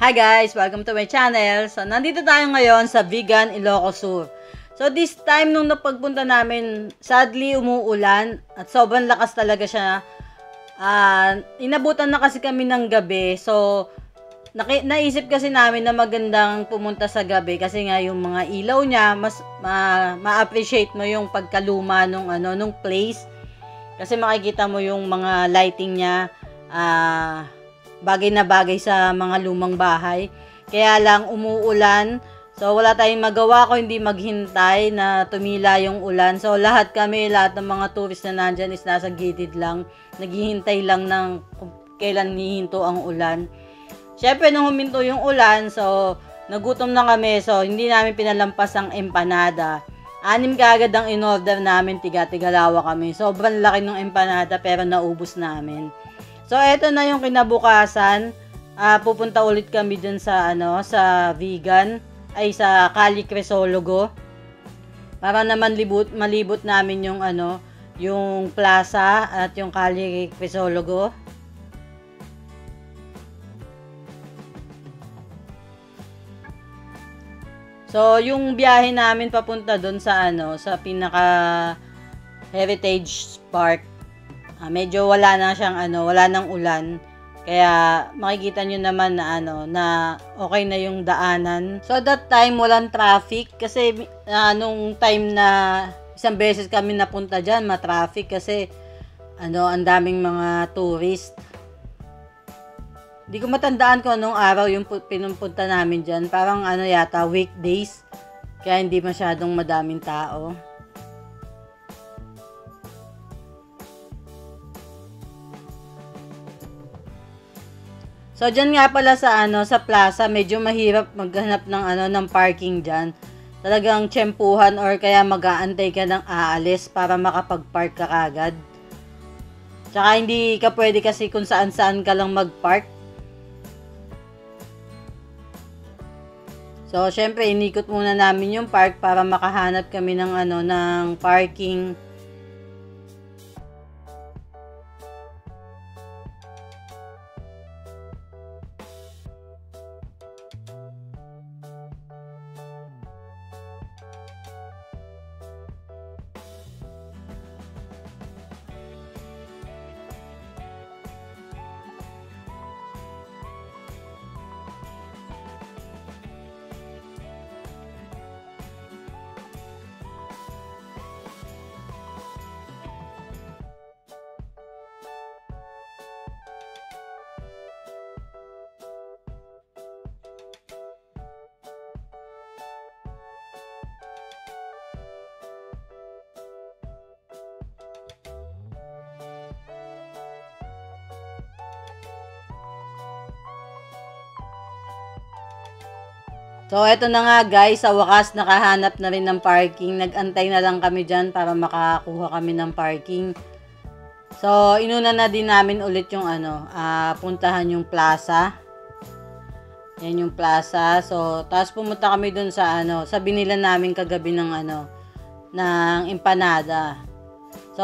Hi guys! Welcome to my channel. So, nandito tayo ngayon sa Vegan Ilocos Sur. So, this time nung napagpunta namin, sadly umuulan at sobrang lakas talaga siya. Uh, inabutan na kasi kami ng gabi. So, naisip kasi namin na magandang pumunta sa gabi kasi nga yung mga ilaw niya, mas ma- ma-appreciate mo yung pagkaluma nung, ano, nung place. Kasi makikita mo yung mga lighting niya. Ah... Uh, bagay na bagay sa mga lumang bahay. Kaya lang umuulan. So wala tayong magawa ko hindi maghintay na tumila yung ulan. So lahat kami, lahat ng mga tourist na nandyan is nasa gilid lang. Naghihintay lang ng kailan hihinto ang ulan. Syempre nung huminto yung ulan, so nagutom na kami. So hindi namin pinalampas ang empanada. Anim kaagad ang in-order namin, tiga-tigalawa kami. Sobrang laki ng empanada pero naubos namin. So, eto na yung kinabukasan. Uh, pupunta ulit kami dun sa, ano, sa vegan, ay sa Kali Cresologo. Para naman libot, malibot namin yung, ano, yung plaza at yung Kali Cresologo. So, yung biyahe namin papunta doon sa ano, sa pinaka Heritage Park Uh, medyo wala na siyang ano, wala nang ulan. Kaya makikita nyo naman na ano, na okay na yung daanan. So at that time, walang traffic. Kasi uh, nung time na isang beses kami napunta dyan, ma-traffic kasi ano, ang daming mga tourist. Hindi ko matandaan kung anong araw yung pinunpunta namin dyan. Parang ano yata, weekdays. Kaya hindi masyadong madaming tao. So diyan nga pala sa ano sa plaza, medyo mahirap maghanap ng ano ng parking diyan. Talagang tsempuhan or kaya mag-aantay ka ng aalis para makapag-park ka kagad. Tsaka hindi ka pwede kasi kung saan-saan ka lang mag-park. So, syempre, inikot muna namin yung park para makahanap kami ng ano ng parking So, eto na nga guys, sa wakas nakahanap na rin ng parking. Nagantay na lang kami dyan para makakuha kami ng parking. So, inuna na din namin ulit yung ano, uh, puntahan yung plaza. Yan yung plaza. So, tapos pumunta kami dun sa ano, sa binila namin kagabi ng ano, ng empanada. So,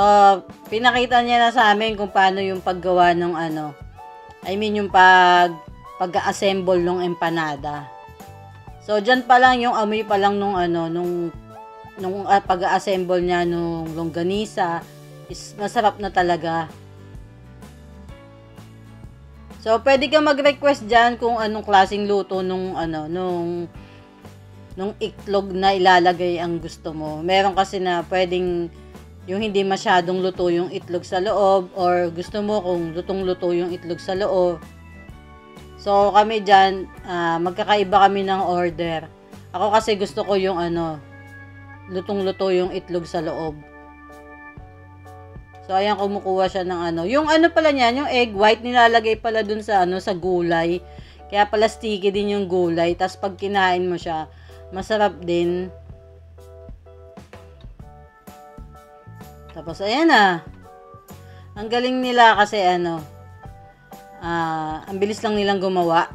pinakita niya na sa amin kung paano yung paggawa ng ano, I mean yung pag pag-assemble ng empanada. So, dyan pa lang yung amoy pa lang nung ano, nung, nung uh, pag-assemble niya nung longganisa is masarap na talaga. So, pwede ka mag-request dyan kung anong klaseng luto nung ano, nung nung itlog na ilalagay ang gusto mo. Meron kasi na pwedeng yung hindi masyadong luto yung itlog sa loob or gusto mo kung lutong-luto yung itlog sa loob So, kami dyan, uh, magkakaiba kami ng order. Ako kasi gusto ko yung ano, lutong-luto yung itlog sa loob. So, ayan, kumukuha siya ng ano. Yung ano pala niyan, yung egg white, nilalagay pala dun sa ano, sa gulay. Kaya pala sticky din yung gulay. Tapos, pag kinain mo siya, masarap din. Tapos, ayan ah. Ang galing nila kasi ano, uh, ang bilis lang nilang gumawa.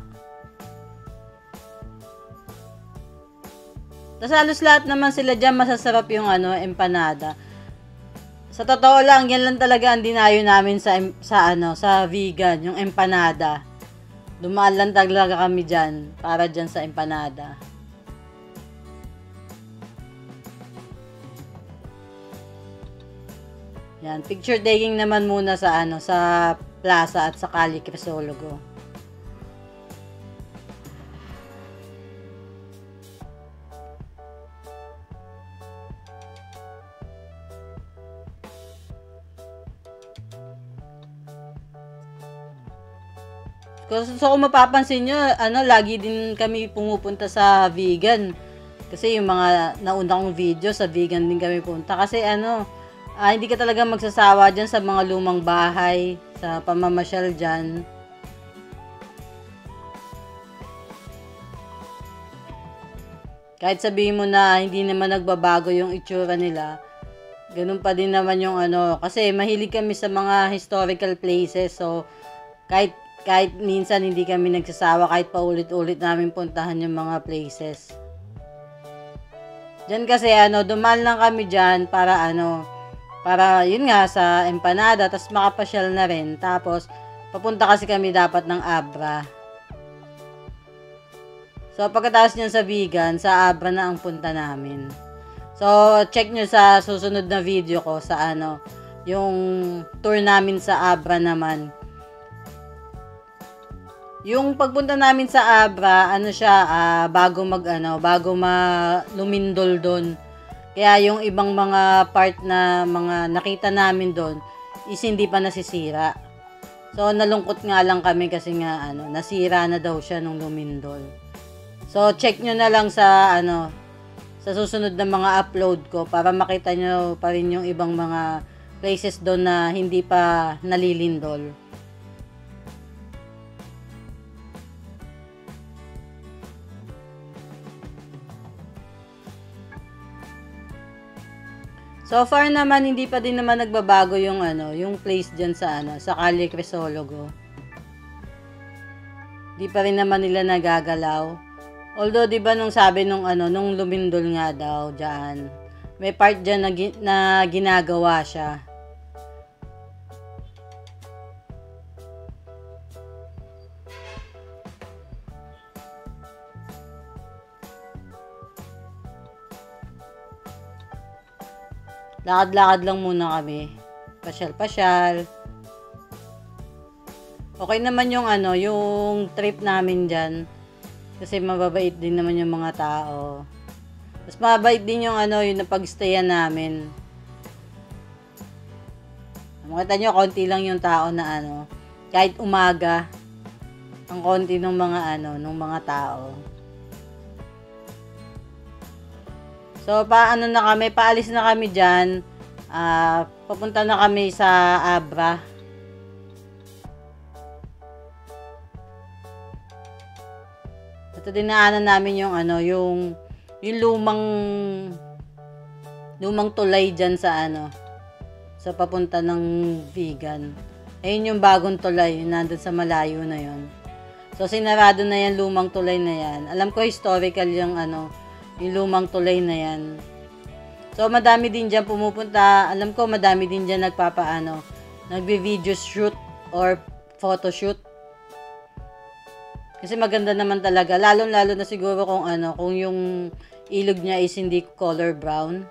Tapos halos lahat naman sila dyan masasarap yung ano, empanada. Sa totoo lang, yan lang talaga ang dinayo namin sa, sa ano, sa vegan, yung empanada. Dumaan lang talaga kami dyan para dyan sa empanada. Yan, picture taking naman muna sa ano sa plaza at sa Kali Crisologo. Kung so, kung mapapansin nyo, ano, lagi din kami pumupunta sa vegan. Kasi yung mga nauna kong video, sa vegan din kami punta. Kasi ano, ah, hindi ka talaga magsasawa dyan sa mga lumang bahay, sa pamamasyal dyan. Kahit sabihin mo na hindi naman nagbabago yung itsura nila, ganun pa din naman yung ano, kasi mahilig kami sa mga historical places, so kahit kahit minsan hindi kami nagsasawa kahit paulit-ulit namin puntahan yung mga places. Diyan kasi ano, dumal lang kami diyan para ano, para yun nga sa empanada, tapos makapasyal na rin. Tapos papunta kasi kami dapat ng Abra. So pagkatapos niyan sa vegan, sa Abra na ang punta namin. So check nyo sa susunod na video ko sa ano, yung tour namin sa Abra naman yung pagpunta namin sa Abra, ano siya, uh, bago mag ano, bago ma lumindol doon. Kaya yung ibang mga part na mga nakita namin doon is hindi pa nasisira. So nalungkot nga lang kami kasi nga ano, nasira na daw siya nung lumindol. So check nyo na lang sa ano sa susunod na mga upload ko para makita nyo pa rin yung ibang mga places doon na hindi pa nalilindol. So far naman hindi pa din naman nagbabago yung ano, yung place diyan sa ano, sa Calle Crisologo. Di pa rin naman nila nagagalaw. Although 'di ba nung sabi nung ano, nung lumindol nga daw diyan, may part diyan na, na ginagawa siya. Lakad-lakad lang muna kami. Pasyal-pasyal. Okay naman yung ano, yung trip namin dyan. Kasi mababait din naman yung mga tao. Tapos mababait din yung ano, yung napag-stayan namin. Makita nyo, konti lang yung tao na ano, kahit umaga, ang konti ng mga ano, ng mga tao. So, paano na kami, paalis na kami dyan. Uh, papunta na kami sa Abra. Ito dinaanan namin yung ano, yung yung lumang lumang tulay diyan sa ano sa papunta ng vegan. Ayun yung bagong tulay, nandun sa malayo na yon. So sinarado na yan lumang tulay na yan. Alam ko historical yung ano, yung lumang tulay na yan. So, madami din dyan pumupunta. Alam ko, madami din dyan nagpapaano. Nagbe-video shoot or photo shoot. Kasi maganda naman talaga. Lalo-lalo na siguro kung ano, kung yung ilog niya is hindi color brown.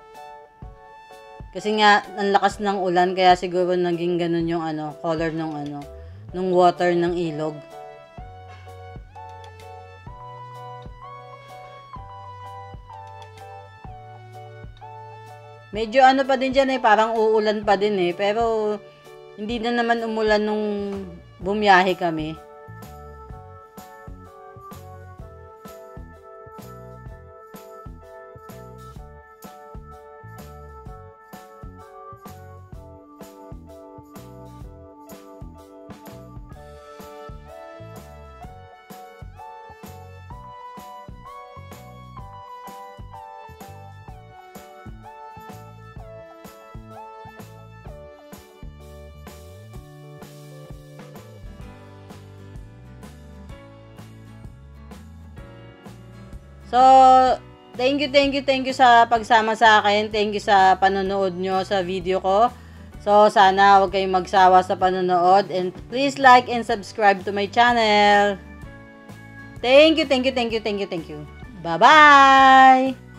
Kasi nga, ang lakas ng ulan, kaya siguro naging ganun yung ano, color ng ano, ng water ng ilog. Medyo ano pa din dyan eh, parang uulan pa din eh. Pero, hindi na naman umulan nung bumiyahe kami. So, thank you, thank you, thank you sa pagsama sa akin. Thank you sa panonood nyo sa video ko. So, sana huwag kayong magsawa sa panonood. And please like and subscribe to my channel. Thank you, thank you, thank you, thank you, thank you. Bye-bye!